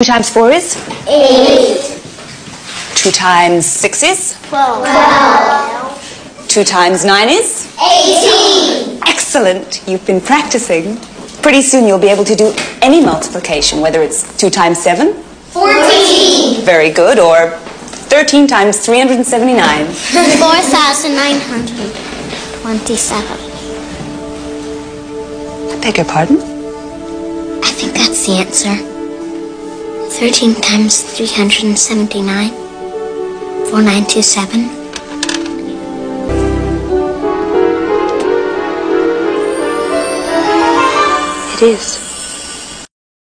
Two times four is? Eight. Two times six is? Twelve. Two times nine is? Eighteen. Excellent. You've been practicing. Pretty soon you'll be able to do any multiplication, whether it's two times seven, Fourteen. very good, or 13 times 379. Four thousand nine hundred twenty-seven. I beg your pardon? I think that's the answer. Thirteen times three hundred and seventy-nine. Four nine two seven. It is.